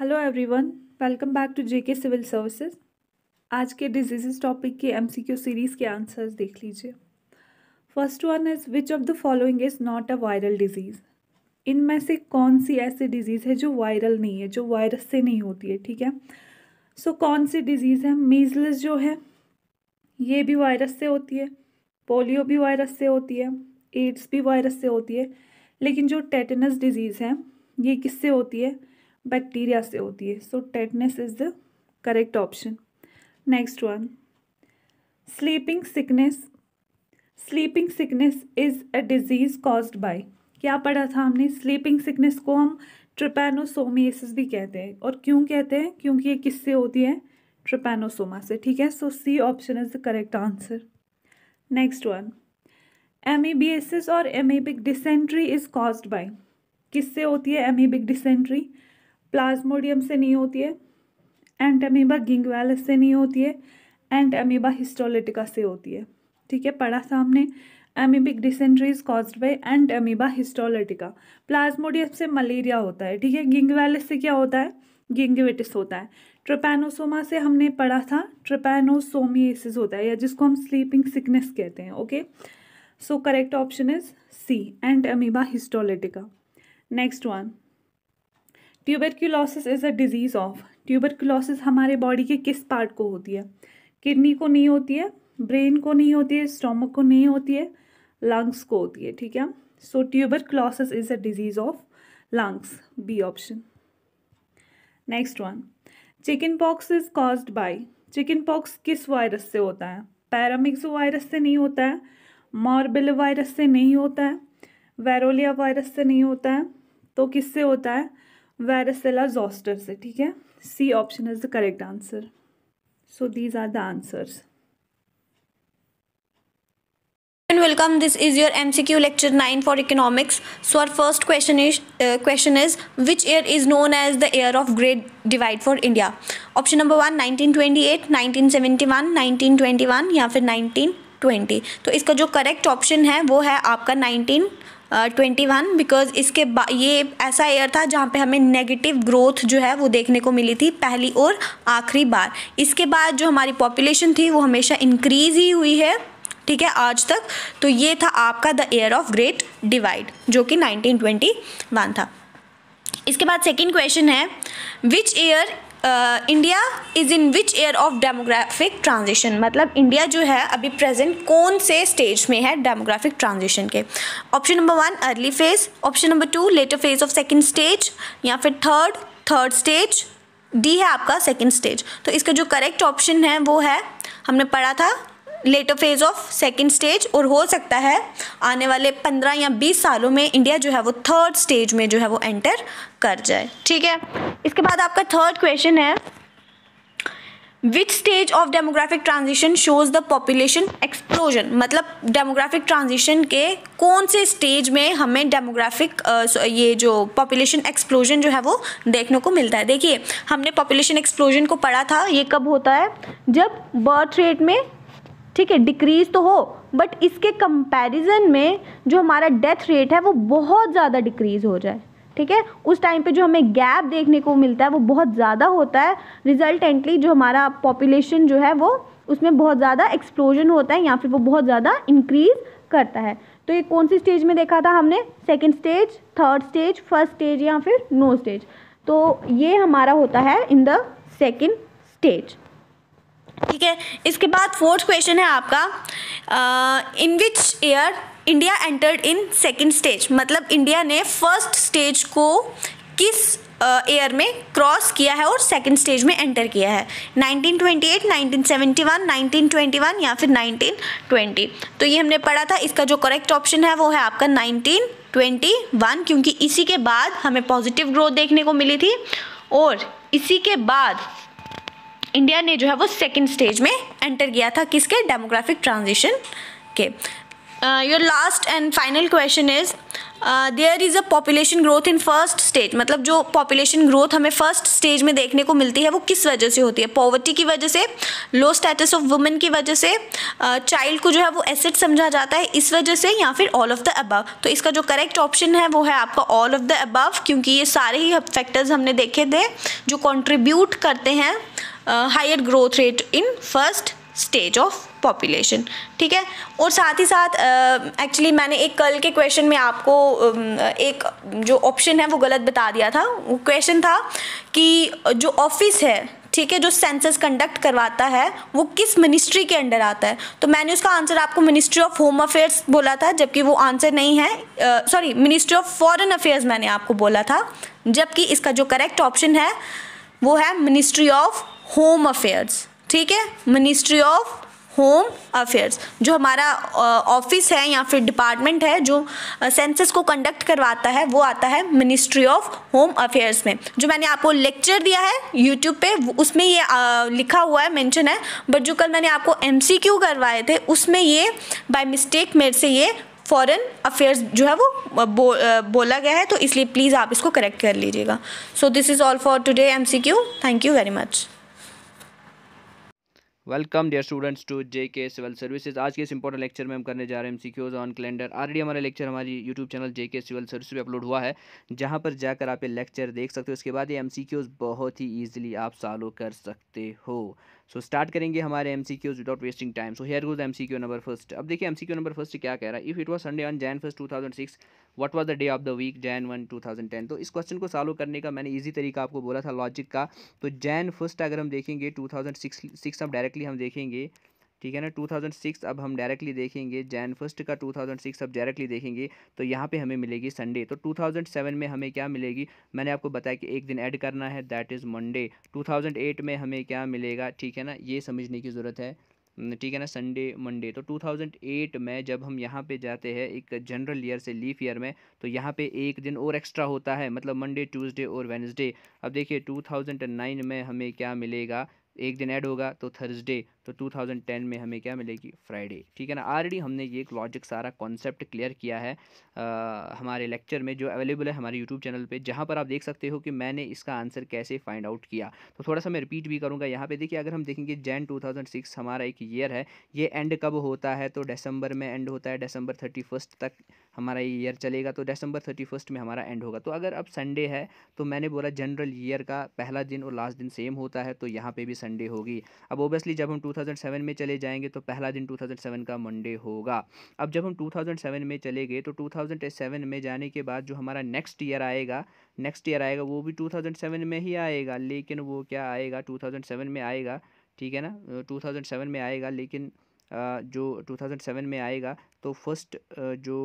Hello everyone welcome back to JK civil services आज के disease topic के MCQ series के आंसर्स देख लीजिए। First one is which of the following is not a viral disease इनमें से कौन सी ऐसी डिज़ीज़ है जो वायरल नहीं है जो वायरस से नहीं होती है ठीक है? सो so, कौन सी डिज़ीज़ है? मीजल्स जो है ये भी वायरस से होती है पोलियो भी वायरस से होती है एड्स भी वायरस से होती है लेकिन जो टेटनस डिज़ीज़ है ये किससे होती है? बैक्टीरिया से होती है। So tetanus is the correct option next one sleeping sickness sleeping sickness is a disease caused by क्या पढ़ा था हमने? स्लीपिंग सिकनेस को हम ट्रिपैनोसोमियसिस भी कहते हैं। और क्यों कहते हैं? क्योंकि ये किससे होती है? ट्रिपैनोसोमा से। ठीक है? So C option is the correct answer next one amoebiasis और amoebic dysentery is caused by किससे होती है एमीबिक डिसेंट्री प्लाज्मोडियम से नहीं होती है एंड अमीबा गिंगवैलस से नहीं होती है एंड अमीबा हिस्टोलिटिका से होती है। ठीक है, पढ़ा सामने amoebic dysentery is caused by Entamoeba histolytica. Plasmodium से मलेरिया होता है, ठीक है? गिंगवैलस से क्या होता है? गिंगविटिस होता है। ट्रिपैनोसोमा से हमने पढ़ा था ट्रिपैनोसोमियसिस होता है, या जिसको हम स्लीपिंग सिकनेस कहते हैं okay so correct option is C Entamoeba histolytica. Next one tuberculosis is a disease of tuberculosis हमारे बॉडी के किस पार्ट को होती है? किडनी को नहीं होती है ब्रेन को नहीं होती है स्टोमक को नहीं होती है लंग्स को होती है, ठीक है? So tuber tuberculosis is a disease of lungs B option next one chicken pox is caused by chicken pox किस वायरस से होता है? पैरामिक्सो वायरस से नहीं होता है मॉर्बिल वायरस से नहीं होता है वेरोलिया वायरस से नहीं होता है तो किससे होता है? वेरेसेला जोस्टर से ठीक है C option is the correct answer so these are the answers welcome this is your mcq lecture 9 for economics so our first question is uh, question is which year is known as the year of great divide for india option number 1 1928 1971 1921 या फिर 1920 तो इसका जो correct option है वो है आपका 19 twenty one because इसके ये ऐसा ईयर था जहाँ पे हमें नेगेटिव ग्रोथ जो है वो देखने को मिली थी पहली और आखिरी बार। इसके बाद जो हमारी पॉपुलेशन थी वो हमेशा इंक्रीज़ ही हुई है, ठीक है, आज तक। तो ये था आपका the year of great divide जो कि 1921 था। इसके बाद सेकंड क्वेश्चन है which year India is in which year of demographic transition मतलब इंडिया जो है अभी प्रेजेंट कौन से स्टेज में है डेमोग्राफिक ट्रांजिशन के? Option number one early phase option number two later phase of second stage या फिर थर्ड थर्ड स्टेज डी है आपका सेकेंड स्टेज तो इसका जो करेक्ट ऑप्शन है वो है, हमने पढ़ा था later phase of second stage और हो सकता है आने वाले पंद्रह या बीस सालों में इंडिया जो है वो थर्ड स्टेज में जो है वो एंटर कर जाए। ठीक है? इसके बाद आपका थर्ड क्वेश्चन है which stage of demographic transition shows the population explosion मतलब डेमोग्राफिक ट्रांजिशन के कौन से स्टेज में हमें डेमोग्राफिक ये जो पॉपुलेशन एक्सप्लोजन जो है वो देखने को मिलता है? देखिए, हमने पॉपुलेशन एक्सप्लोजन को पढ़ा था, ये कब होता है? जब बर्थ रेट में ठीक है डिक्रीज तो हो बट इसके कंपैरिजन में जो हमारा डेथ रेट है, वो बहुत ज़्यादा डिक्रीज हो जाए, ठीक है? उस टाइम पे जो हमें गैप देखने को मिलता है, वो बहुत ज़्यादा होता है। रिजल्टेंटली जो हमारा पॉपुलेशन जो है, वो उसमें बहुत ज़्यादा एक्सप्लोजन होता है या फिर वो बहुत ज़्यादा इंक्रीज करता है। तो ये कौन सी स्टेज में देखा था हमने? Second stage third stage first stage या फिर नो स्टेज तो ये हमारा होता है इन द सेकेंड स्टेज ठीक है? इसके बाद फोर्थ क्वेश्चन है आपका in which year India entered in second stage मतलब इंडिया ने फ़र्स्ट स्टेज को किस uh, में क्रॉस किया है और सेकेंड स्टेज में एंटर किया है? 1928, 1971, 1921 या फिर 1920 तो ये हमने पढ़ा था इसका जो करेक्ट ऑप्शन है वो है आपका 1921 क्योंकि इसी के बाद हमें पॉजिटिव ग्रोथ देखने को मिली थी और इसी के बाद इंडिया ने जो है वो सेकेंड स्टेज में एंटर किया था किसके? डेमोग्राफिक ट्रांजिशन के। Your last and final question is there is a population growth in first stage मतलब जो पॉपुलेशन ग्रोथ हमें फ़र्स्ट स्टेज में देखने को मिलती है वो किस वजह से होती है? पॉवर्टी की वजह से लो स्टेटस ऑफ़ वुमेन की वजह से चाइल्ड uh, को जो है वो एसेट समझा जाता है इस वजह से या फिर ऑल ऑफ़ द अबव तो इसका जो करेक्ट ऑप्शन है वो है आपका ऑल ऑफ़ द अबव क्योंकि ये सारे ही फैक्टर्स हमने देखे थे जो कॉन्ट्रीब्यूट करते हैं higher growth rate in first stage of population ठीक है? और साथ ही साथ एक्चुअली uh, मैंने एक कल के क्वेश्चन में आपको uh, एक जो ऑप्शन है वो गलत बता दिया था। वो क्वेश्चन था कि जो ऑफ़िस है ठीक है जो सेंसस कंडक्ट करवाता है वो किस मिनिस्ट्री के अंडर आता है? तो मैंने उसका आंसर आपको मिनिस्ट्री ऑफ़ होम अफेयर्स बोला था जबकि वो आंसर नहीं है। Sorry ministry of foreign affairs मैंने आपको बोला था जबकि इसका जो करेक्ट ऑप्शन है वो है मिनिस्ट्री ऑफ़ होम अफेयर्स ठीक है? मिनिस्ट्री ऑफ़ होम अफेयर्स जो हमारा ऑफ़िस है या फिर डिपार्टमेंट है जो सेंसस को कंडक्ट करवाता है वो आता है मिनिस्ट्री ऑफ़ होम अफेयर्स में। जो मैंने आपको लेक्चर दिया है यूट्यूब पे उसमें ये आ, लिखा हुआ है मेंशन है बट जो कल मैंने आपको एमसीक्यू करवाए थे उसमें ये बाय मिस्टेक मेरे से ये फॉरेन अफेयर्स जो है वो बो, बोला गया है तो इसलिए प्लीज़ आप इसको करेक्ट कर लीजिएगा। So this is all for today MCQ thank you very much welcome dear students to J K civil services. आज के इस इंपॉर्टेंट लेक्चर में हम करने जा रहे हैं सिक्योज ऑन कैलेंडर ऑलरेडी हमारा लेक्चर हमारी YouTube channel J K civil service पे अपलोड हुआ है, जहाँ पर जाकर आप ये लेक्चर देख सकते हो। उसके बाद ये एमसीक्यूज बहुत ही ईजिली आप सॉल्व कर सकते हो। सो स्टार्ट करेंगे हमारे M C Qs without wasting time so here goes M C Q number first अब देखिए M C Q number first क्या कह रहा है? If it was Sunday on Jan first two thousand six what was the day of the week Jan one two thousand ten तो इस question को solve करने का मैंने ईजी तरीका आपको बोला था लॉजिक का. तो जैन फ़र्स्ट अगर हम देखेंगे टू थाउज़ेंड सिक्स सिक्स हम डायरेक्टली हम देखेंगे ठीक है ना? 2006 अब हम डायरेक्टली देखेंगे जैन फ़र्स्ट का 2006 अब डायरेक्टली देखेंगे तो यहाँ पे हमें मिलेगी संडे तो 2007 में हमें क्या मिलेगी? मैंने आपको बताया कि एक दिन ऐड करना है दैट इज़ मंडे 2008 में हमें क्या मिलेगा? ठीक है ना? ये समझने की ज़रूरत है। ठीक है ना? संडे मंडे तो 2008 में जब हम यहाँ पे जाते हैं, एक जनरल ईयर से लीफ ईयर में तो यहाँ पे एक दिन और एक्स्ट्रा होता है मतलब मंडे ट्यूसडे और वेनसडे अब देखिए 2009 में हमें क्या मिलेगा? एक दिन ऐड होगा तो थर्सडे तो 2010 में हमें क्या मिलेगी? फ्राइडे ठीक है ना? ऑलरेडी हमने ये एक लॉजिक सारा कॉन्सेप्ट क्लियर किया है आ, हमारे लेक्चर में जो अवेलेबल है हमारे यूट्यूब चैनल पे जहाँ पर आप देख सकते हो कि मैंने इसका आंसर कैसे फाइंड आउट किया। तो थोड़ा सा मैं रिपीट भी करूँगा। यहाँ पे देखिए अगर हम देखेंगे जैन टू हमारा एक ईयर है ये एंड कब होता है? तो दिसंबर में एंड होता है दिसंबर थर्टी तक हमारा ये ईयर चलेगा तो दिसंबर थर्टी में हमारा एंड होगा। तो अगर अब संडे है तो मैंने बोला जनरल ईयर का पहला दिन और लास्ट दिन सेम होता है तो यहाँ पे भी संडे होगी। अब ओबियसली जब हम 2007 में चले जाएँगे तो पहला दिन 2007 का मंडे होगा। अब जब हम 2007 में चले गए तो 2007 में जाने के बाद जो हमारा नेक्स्ट ईयर आएगा नेक्स्ट ईयर आएगा, वो भी 2007 में ही आएगा, लेकिन वो क्या आएगा 2007 में आएगा, ठीक है ना? 2007 में आएगा, लेकिन जो 2007 में आएगा तो फ़र्स्ट जो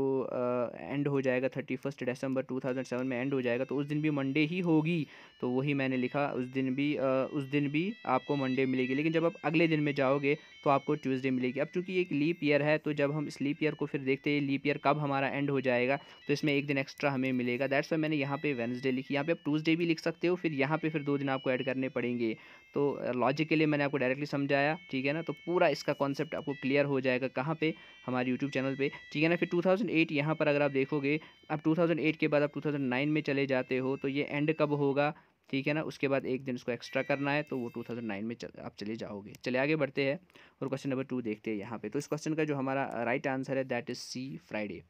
एंड हो जाएगा thirty first December two thousand seven में एंड हो जाएगा तो उस दिन भी मंडे ही होगी। तो वही मैंने लिखा, उस दिन भी उस दिन भी आपको मंडे मिलेगी। लेकिन जब आप अगले दिन में जाओगे तो आपको ट्यूसडे मिलेगी। अब चूँकि एक लीप ईयर है तो जब हम इस लीप ईयर को फिर देखते हैं लीप ईयर कब हमारा एंड हो जाएगा तो इसमें एक दिन एक्स्ट्रा हमें मिलेगा। दैट्स वाई मैंने यहाँ पे वेनसडे लिखी। यहाँ पे आप ट्यूसडे भी लिख सकते हो, फिर यहाँ पे फिर दो दिन आपको ऐड करने पड़ेंगे। तो लॉजिक के लिए मैंने आपको डायरेक्टली समझाया, ठीक है ना? तो पूरा इसका कॉन्सेप्ट आपको क्लियर हो जाएगा कहाँ पे? हमारे यूट्यूब चैनल पे। ठीक है ना? फिर 2008 यहाँ पर अगर आप देखोगे अब 2008 के बाद आप 2009 में चले जाते हो तो ये एंड कब होगा? ठीक है ना? उसके बाद एक दिन उसको एक्स्ट्रा करना है तो वो 2009 में चल, आप चले जाओगे। चले आगे बढ़ते हैं और क्वेश्चन नंबर टू देखते हैं यहाँ पे। तो इस क्वेश्चन का जो हमारा राइट आंसर है दैट इज़ सी फ्राइडे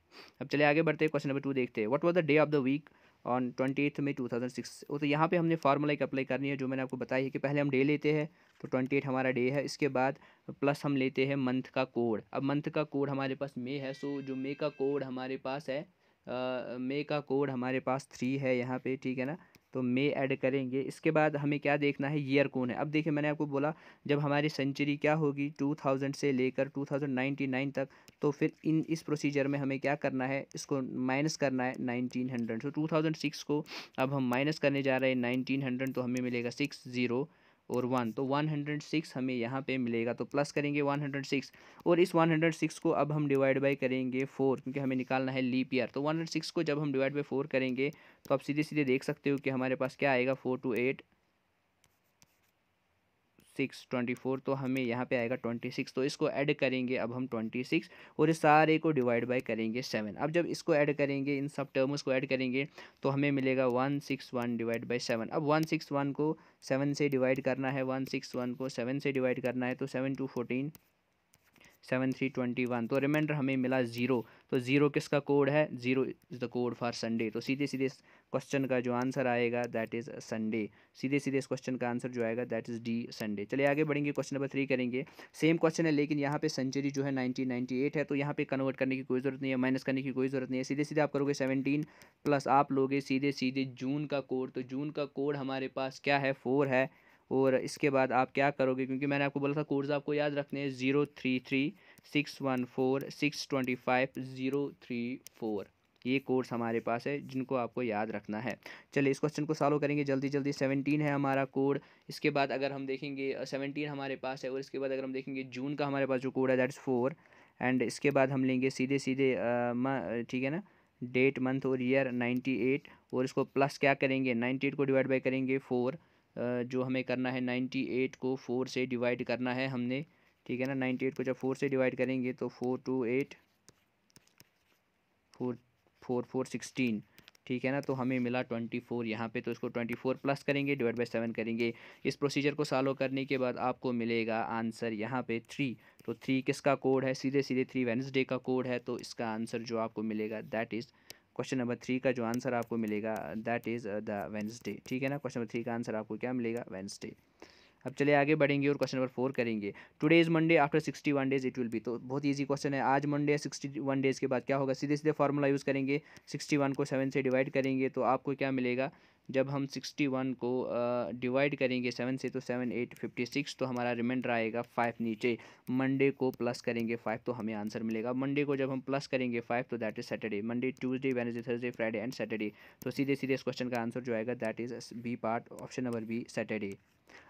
अब चले आगे बढ़ते हैं क्वेश्चन नंबर टू देखते हैं। What was the day of the week on twenty eighth में टू थाउज़ेंड सिक्स तो यहाँ पे हमने फार्मूला एक अप्लाई करनी है, जो मैंने आपको बताया है कि पहले हम डे लेते हैं तो ट्वेंटी एट हमारा डे है। इसके बाद प्लस हम लेते हैं मंथ का कोड अब मंथ का कोड हमारे पास मे है सो जो मे का कोड हमारे पास है मे का कोड हमारे पास थ्री है यहाँ पे, ठीक है ना? तो मे ऐड करेंगे। इसके बाद हमें क्या देखना है? ईयर कौन है? अब देखिए, मैंने आपको बोला, जब हमारी सेंचुरी क्या होगी? टू थाउज़ेंड से लेकर टू थाउज़ेंड नाइन्टी नाइन तक तो फिर इन, इस प्रोसीजर में हमें क्या करना है? इसको माइनस करना है nineteen hundred so two thousand six को अब हम माइनस करने जा रहे हैं नाइनटीन हंड्रेड तो हमें मिलेगा सिक्स ज़ीरो और वन तो वन हंड्रेड सिक्स हमें यहाँ पे मिलेगा तो प्लस करेंगे वन हंड्रेड सिक्स और इस वन हंड्रेड सिक्स को अब हम डिवाइड बाई करेंगे फोर क्योंकि हमें निकालना है लीप ईयर तो वन हंड्रेड सिक्स को जब हम डिवाइड बाई फोर करेंगे तो आप सीधे सीधे देख सकते हो कि हमारे पास क्या आएगा four two eight six twenty four तो हमें यहाँ पे आएगा ट्वेंटी सिक्स तो इसको ऐड करेंगे, अब हम ट्वेंटी सिक्स और इस सारे को डिवाइड बाय करेंगे सेवन अब जब इसको ऐड करेंगे, इन सब टर्म्स को ऐड करेंगे तो हमें मिलेगा one six one divide by seven अब वन सिक्स वन को सेवन से डिवाइड करना है वन सिक्स वन को सेवन से डिवाइड करना है तो seven two fourteen seven three twenty one तो रिमाइंडर हमें मिला ज़ीरो तो ज़ीरो किसका कोड है? Zero is the code for Sunday तो सीधे सीधे इस क्वेश्चन का जो आंसर आएगा दैट इज़ संडे सीधे सीधे इस क्वेश्चन का आंसर जो आएगा दैट इज़ डी संडे चलिए आगे बढ़ेंगे क्वेश्चन नंबर थ्री करेंगे. सेम क्वेश्चन है, लेकिन यहाँ पे सेंचुरी जो है नाइनटीन नाइन्टी एट है तो यहाँ पे कन्वर्ट करने की कोई ज़रूरत नहीं है माइनस करने की कोई ज़रूरत नहीं है. सीधे सीधे आप करोगे सेवनटीन प्लस आप लोगे सीधे सीधे जून का कोड तो जून का कोड हमारे पास क्या है? फोर है. और इसके बाद आप क्या करोगे? क्योंकि मैंने आपको बोला था कोड्स आपको याद रखने हैं zero three three six one four six twenty five zero three four ये कोर्स हमारे पास है, जिनको आपको याद रखना है। चलिए इस क्वेश्चन को सॉल्व करेंगे जल्दी जल्दी। सेवनटीन है हमारा कोड। इसके बाद अगर हम देखेंगे सेवनटीन हमारे पास है और इसके बाद अगर हम देखेंगे जून का हमारे पास जो कोड है दैट इज़ फोर एंड इसके बाद हम लेंगे सीधे सीधे ठीक है ना? डेट मंथ और ईयर नाइन्टी एट और इसको प्लस क्या करेंगे? नाइन्टी एट को डिवाइड बाई करेंगे फोर जो हमें करना है, नाइन्टी एट को फोर से डिवाइड करना है हमने, ठीक है ना? नाइन्टी एट को जब फोर से डिवाइड करेंगे तो four two eight, four four four sixteen, ठीक है ना? तो हमें मिला ट्वेंटी फोर, यहाँ पर तो इसको ट्वेंटी फोर प्लस करेंगे, डिवाइड बाई सेवन करेंगे। इस प्रोसीजर को सॉल्व करने के बाद आपको मिलेगा आंसर यहाँ पे थ्री। तो थ्री किसका कोड है? सीधे सीधे थ्री वेंसडे का कोड है तो इसका आंसर जो आपको मिलेगा, that is question number three का जो आंसर आपको मिलेगा दैट इज़ द वेंसडे ठीक है ना? क्वेश्चन नंबर थ्री का आंसर आपको क्या मिलेगा? वेंसडे अब चले आगे बढ़ेंगे और क्वेश्चन नंबर फोर करेंगे. Today is Monday after sixty one days it will be तो बहुत ईजी क्वेश्चन है. आज मंडे सिक्सटी वन डेज़ के बाद क्या होगा? सीधे सीधे फार्मूला यूज़ करेंगे. सिक्सटी वन को सेवन से डिवाइड करेंगे तो आपको क्या मिलेगा? जब हम सिक्सटी वन को डिवाइड करेंगे सेवन से तो सेवन एट फिफ्टी सिक्स तो हमारा रिमाइंडर आएगा फाइव नीचे। मंडे को प्लस करेंगे फाइव तो हमें आंसर मिलेगा। मंडे को जब हम प्लस करेंगे फाइव तो that is Saturday Monday Tuesday Wednesday Thursday Friday and Saturday तो सीधे सीधे इस क्वेश्चन का आंसर जो आएगा that is B part option number B Saturday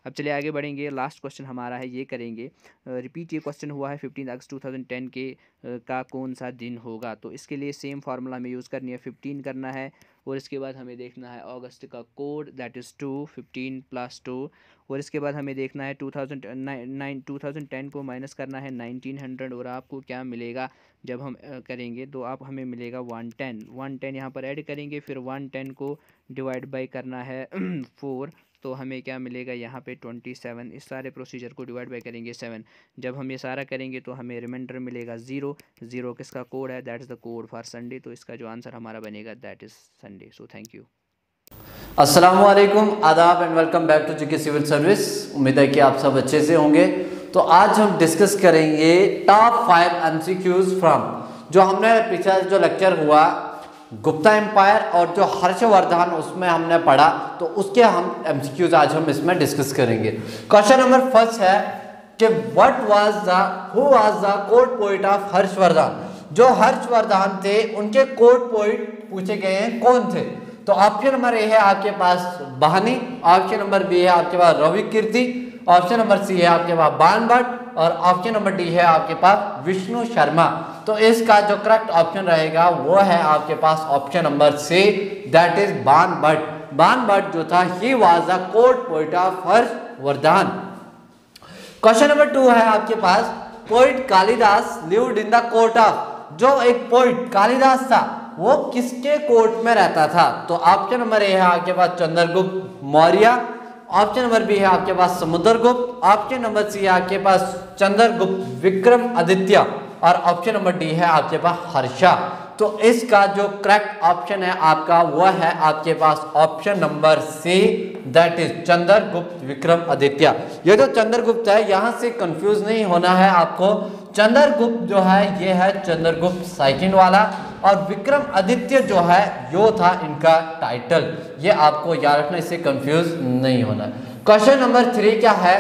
अब चलिए आगे बढ़ेंगे। लास्ट क्वेश्चन हमारा है, ये करेंगे। रिपीट ये क्वेश्चन हुआ है fifteen August two thousand ten के का कौन सा दिन होगा? तो इसके लिए सेम फार्मूला हमें यूज़ करनी है। फिफ्टीन करना है और इसके बाद हमें देखना है अगस्त का code that is two fifteen plus two और इसके बाद हमें देखना है two thousand nine two thousand ten को माइनस करना है नाइनटीन हंड्रेड और आपको क्या मिलेगा जब हम करेंगे? तो आप, हमें मिलेगा वन टेन वन टेन यहाँ पर ऐड करेंगे, फिर वन टेन को डिवाइड बाई करना है फोर तो हमें क्या मिलेगा? यहाँ पे ट्वेंटी सेवन इस सारे प्रोसीजर को डिवाइड बाई करेंगे सेवन जब हम ये सारा करेंगे तो हमें रिमाइंडर मिलेगा ज़ीरो ज़ीरो किसका कोड है? That is the code for Sunday तो इसका जो आंसर हमारा बनेगा that is Sunday so thank you वालेकुम आदाब and welcome back to G civil service उम्मीद है कि आप सब अच्छे से होंगे। तो आज हम डिस्कस करेंगे टॉप फाइव एमसीक्यूज फ्रॉम जो हमने पिछला जो लेक्चर हुआ गुप्ता एम्पायर और जो हर्षवर्धन उसमें हमने पढ़ा तो उसके हम एमसीक्यूज आज हम इसमें डिस्कस करेंगे। क्वेश्चन नंबर फ़र्स्ट है कि what was the who was the court poet of Harshavardhana? जो हर्षवर्धन थे, उनके कोर्ट पोइट पूछे गए हैं, कौन थे? तो ऑप्शन नंबर ए है आपके पास बहानी ऑप्शन नंबर बी है आपके पास Ravi Kirti option number C है आपके पास बान भट्ट और ऑप्शन नंबर डी है आपके पास विष्णु शर्मा। तो इसका जो करेक्ट ऑप्शन रहेगा, वो है आपके पास option number C that is Bana Bhatta Bana Bhatta जो था he was the court poet of Harshavardhana question number two है आपके पास poet Kalidasa lived in the court of जो एक पोइट कालिदास था, वो किसके कोर्ट में रहता था? तो ऑप्शन नंबर ए है आपके पास Chandragupta Maurya option number B है आपके पास समुद्रगुप्त ऑप्शन नंबर सी है आपके पास चंद्रगुप्त, विक्रम, आदित्य, और ऑप्शन नंबर डी है आपके पास हर्षा। तो इसका जो करेक्ट ऑप्शन है आपका, वह है आपके पास option number C that is Chandragupta, Vikramaditya. ये जो चंद्रगुप्त है, यहाँ से कंफ्यूज नहीं होना है आपको। चंद्रगुप्त जो है, ये है चंद्रगुप्त सेकंड वाला। और विक्रम आदित्य जो है, यो था इनका टाइटल ये आपको याद रखना, इससे कंफ्यूज नहीं होना। क्वेश्चन नंबर थ्री क्या है?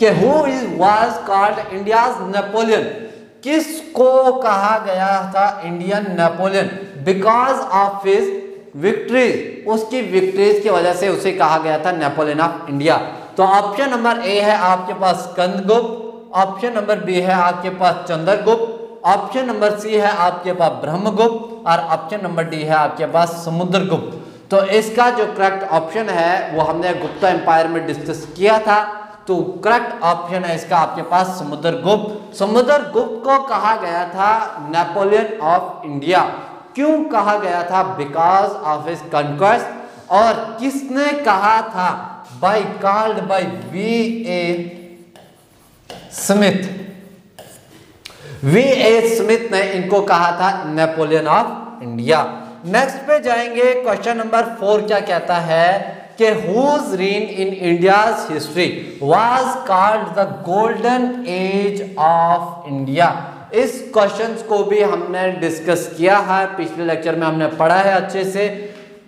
कि who is was called India's Napoleon किसको कहा गया था Indian Napoleon because of his victories उसकी विक्ट्रीज की वजह से उसे कहा गया था नेपोलियन ऑफ़ इंडिया तो ऑप्शन नंबर ए है आपके पास कंदगुप्त ऑप्शन नंबर बी है आपके पास चंद्रगुप्त ऑप्शन नंबर सी है आपके पास ब्रह्मगुप्त और ऑप्शन नंबर डी है आपके पास समुद्रगुप्त। तो इसका जो करेक्ट ऑप्शन है, वो हमने गुप्ता एम्पायर में डिस्कस किया था। तो करेक्ट ऑप्शन है इसका आपके पास समुद्रगुप्त। समुद्रगुप्त को कहा गया था नेपोलियन ऑफ़ इंडिया क्यों कहा गया था? बिकॉज़ ऑफ़ हिज कंक्वेस्ट और किसने कहा था? By called by V A Smith V A Smith ने इनको कहा था नेपोलियन ऑफ़ इंडिया। नेक्स्ट पे जाएँगे, क्वेश्चन नंबर फोर क्या कहता है कि whose reign in India's history was called the golden age of India इस क्वेश्चन को भी हमने डिस्कस किया है, पिछले लेक्चर में हमने पढ़ा है अच्छे से।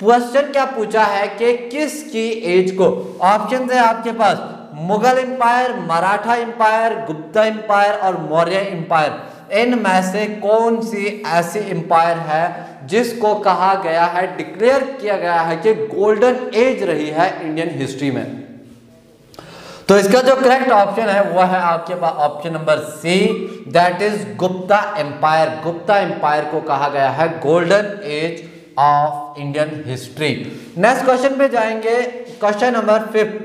क्वेश्चन क्या पूछा है कि किसकी एज को? ऑप्शन है आपके पास। Mughal empire, Maratha empire, Gupta empire और मौर्य एम्पायर। इनमें से कौन सी ऐसी एम्पायर है जिसको कहा गया है, डिक्लेयर किया गया है कि गोल्डन एज रही है इंडियन हिस्ट्री में? तो इसका जो करेक्ट ऑप्शन है, वो है आपके पास option number C that is Gupta empire Gupta empire को कहा गया है golden age of Indian history next question पे जाएँगे। Question number fifth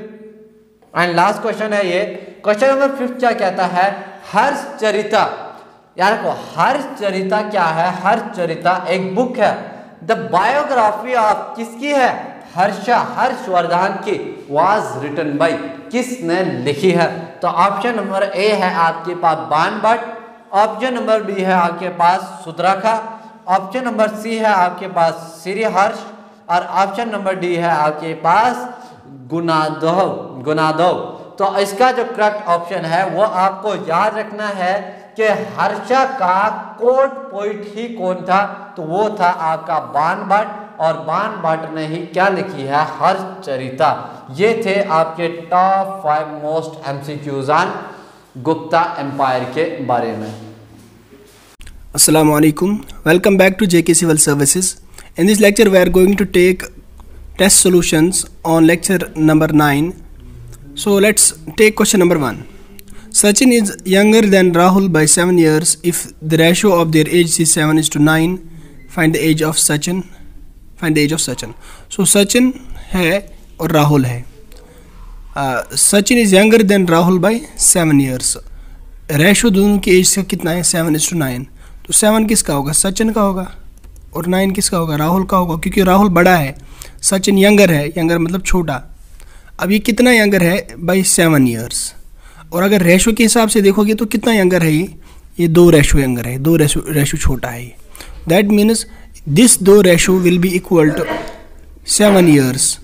and last question है ये. क्वेश्चन नंबर फिफ्थ क्या कहता है? हर्ष चरिता. यार को हर चरिता क्या है? हर चरिता एक बुक है. द बायोग्राफी ऑफ़ किसकी है? हर्षा, हर्षवर्धन की वाज रिटन बाई किसने लिखी है? तो ऑप्शन नंबर ए है आपके पास बान भट्ट ऑप्शन नंबर बी है आपके पास सुद्राखा ऑप्शन नंबर सी है आपके पास श्री हर्ष और ऑप्शन नंबर डी है आपके पास गुनादो गुनादो तो इसका जो करेक्ट ऑप्शन है वो आपको याद रखना है कि हर्षा का कोट पोइट ही कौन था? तो वो था आपका बान भट्ट और बान भट्ट ने ही क्या लिखी है? हर्ष चरिता ये थे आपके top five most MCQs on Gupta empire के बारे में। Assalamu alaikum. Welcome back to JK Civil Services. In this lecture, we are going to take test solutions on lecture number 9. So, let's take question number 1. Sachin is younger than Rahul by 7 years. If the ratio of their age is 7 is to 9, find the age of Sachin. Find the age of Sachin. So Sachin है और राहुल है Sachin is younger than Rahul by seven years ratio दोनों की age का कितना है seven is to nine तो seven किसका होगा सचिन का होगा और नाइन किसका होगा राहुल का होगा क्योंकि राहुल बड़ा है सचिन यंगर है, यंगर मतलब छोटा। अब ये कितना यंगर है? बाई सेवन ईयर्स और अगर रेशो के हिसाब से देखोगे तो कितना यंगर है ये? ये दो रेशो यंगर है, दो रेशो रेशो छोटा है ये। दैट मीन्स दिस दो ratio will be equal to seven years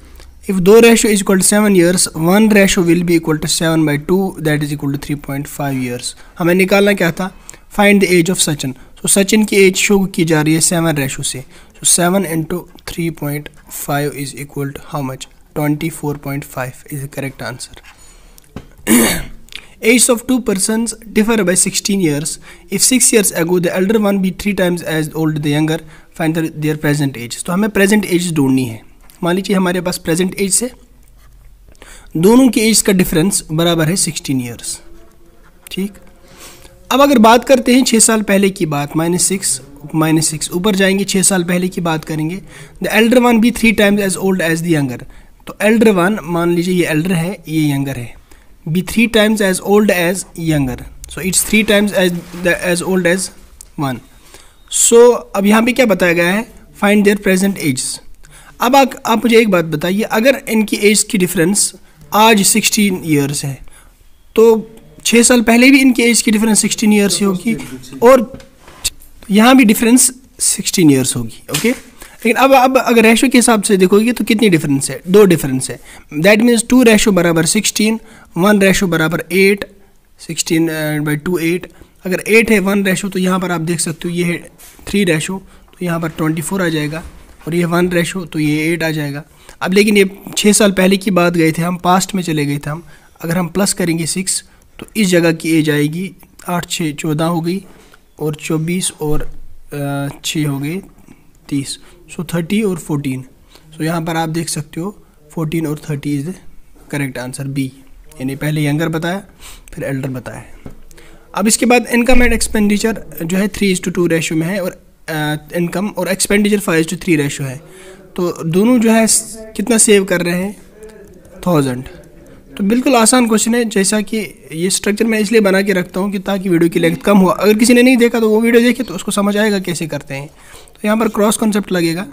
if दो ratio is equal to seven years one ratio will be equal to seven by two that is equal to three point five years हमें निकालना क्या था? Find the age of Sachin so Sachin की age show की जा रही है seven ratio से। Five is equal to how much twenty four point five is the correct answer Age of two persons differ by 16 years. If six years ago the elder one be three times as old the younger, find the, their present age. तो हमें present age ढूंढनी है मान लीजिए हमारे पास present age से दोनों की एज का डिफरेंस बराबर है 16 ईयर्स ठीक अब अगर बात करते हैं छः साल पहले की बात माइनस सिक्स माइनस सिक्स ऊपर जाएँगे छः साल पहले की बात करेंगे। The elder one be three times as old as the younger तो एल्डर वन मान लीजिए ये एल्डर है ये यंगर है। Be three times as old as younger so it's three times as as old as one so अब यहाँ पे क्या बताया गया है? फाइंड देयर प्रेजेंट एज अब आप, आप मुझे एक बात बताइए। अगर इनकी एज की डिफरेंस आज 16 ईयर्स है तो छः साल पहले भी इनकी एज की डिफरेंस 16 ईयर्स होगी और यहाँ भी डिफरेंस 16 ईयर्स होगी ओके लेकिन अब अब अगर रेशो के हिसाब से देखोगे तो कितनी डिफरेंस है? दो डिफरेंस है। दैट मीन्स टू रेशो बराबर सिक्सटीन वन रेशो बराबर eight sixteen by two eight अगर एट है वन रेशो तो यहाँ पर आप देख सकते हो ये है थ्री रेशो तो यहाँ पर ट्वेंटी फोर आ जाएगा। और ये वन रेशो तो ये एट आ जाएगा। अब लेकिन ये छः साल पहले की बात गए थे, हम पास्ट में चले गए थे हम। अगर हम प्लस करेंगे सिक्स तो इस जगह की एज आएगी आठ छः चौदह हो गई और चौबीस और छः हो गई तीस। सो थर्टी और फोर्टीन सो यहाँ पर आप देख सकते हो फोर्टीन और thirty is the correct answer B यानी पहले यंगर बताया, फिर एल्डर बताया। अब इसके बाद इनकम एंड एक्सपेंडिचर जो है three is to two ratio में है और इनकम और expenditure five is to three ratio है। तो दोनों जो है कितना सेव कर रहे हैं? थाउज़ेंड तो बिल्कुल आसान क्वेश्चन है, जैसा कि ये स्ट्रक्चर मैं इसलिए बना के रखता हूँ कि ताकि वीडियो की लेंथ कम हो। अगर किसी ने नहीं देखा तो वो वीडियो देखे तो उसको समझ आएगा कैसे करते हैं। तो यहाँ पर क्रॉस कॉन्सेप्ट लगेगा।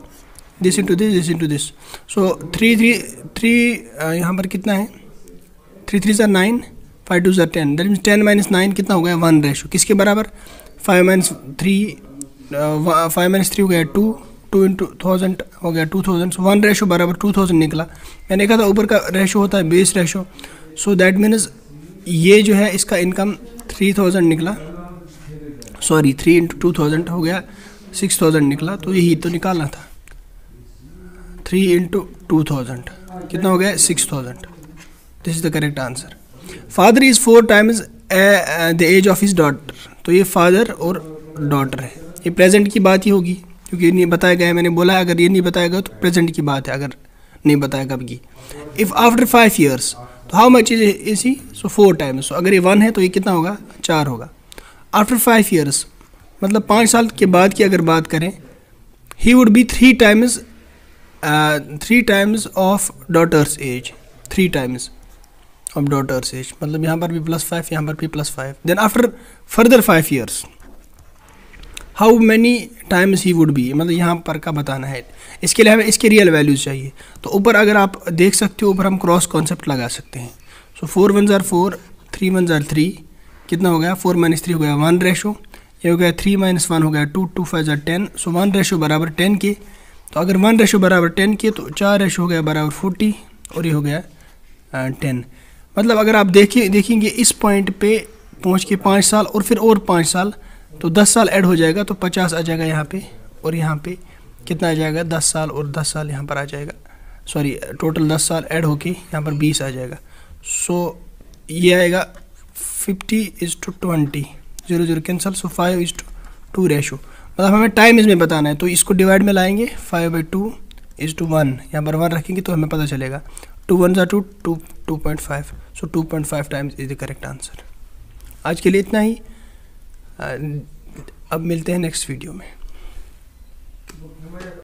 This into this this into this so three three three यहाँ पर कितना है? Three three are nine five two are ten that means ten minus nine कितना हो गया? वन रेशो किसके बराबर? Five minus three five minus three हो गया टू टू इंटू थाउज़ेंड हो गया टू थाउज़ेंड वन रेशो बराबर टू थाउज़ेंड निकला। मैंने कहा था, ऊपर का रेशो होता है base ratio so that means ये जो है, इसका इनकम थ्री थाउज़ेंड निकला। Sorry three into two thousand हो गया सिक्स थाउज़ेंड निकला। तो यही तो निकालना था। थ्री इंटू टू थाउज़ेंड कितना हो गया? Six thousand this is the correct answer father is four times the age of his daughter तो ये फादर और डॉटर है। ये प्रेजेंट की बात ही होगी। क्योंकि ये नहीं बताया गया मैंने बोला, अगर ये नहीं बताया गया तो प्रेजेंट की बात है, अगर नहीं बताया कब की। इफ़ आफ्टर फाइव ईयर्स तो how much is is so four times so अगर ये वन है तो ये कितना होगा? चार होगा। आफ्टर फाइव ईयर्स मतलब पाँच साल के बाद की अगर बात करें he would be three times three times of daughter's age three times of daughter's age मतलब यहाँ पर भी प्लस फाइव यहाँ पर भी plus five then after further five years how many times he would be मतलब यहाँ पर का बताना है। इसके लिए हमें, इसके रियल वैल्यूज़ चाहिए। तो ऊपर अगर आप देख सकते हो, ऊपर हम क्रॉस कॉन्सेप्ट लगा सकते हैं। सो फोर वन ज़ार फोर थ्री वन ज़ार थ्री कितना हो गया? फोर माइनस थ्री हो गया वन रेशो ये हो गया थ्री माइनस वन हो गया टू टू फाइव ज़ार टेन सो वन रेशो बराबर टेन के। तो अगर वन रेशो बराबर टेन के तो चार रेशो हो गया बराबर फोर्टी और ये हो गया टेन मतलब अगर आप देखिए, देखेंगे इस पॉइंट पे पहुँच के पाँच साल और फिर और पाँच साल। तो दस साल ऐड हो जाएगा तो पचास आ जाएगा यहाँ पे और यहाँ पे कितना आ जाएगा? दस साल और दस साल यहाँ पर आ जाएगा। सॉरी टोटल दस साल ऐड होके यहाँ पर बीस आ जाएगा। सो so, ये आएगा fifty is to twenty zero zero cancel so five is to two ratio मतलब हमें टाइम इसमें बताना है तो इसको डिवाइड में लाएँगे five by two is two one यहाँ पर वन रखेंगे तो हमें पता चलेगा। टू वन ज़ा two two two point five so two point five times is the correct answer आज के लिए इतना ही। अब मिलते हैं नेक्स्ट वीडियो में।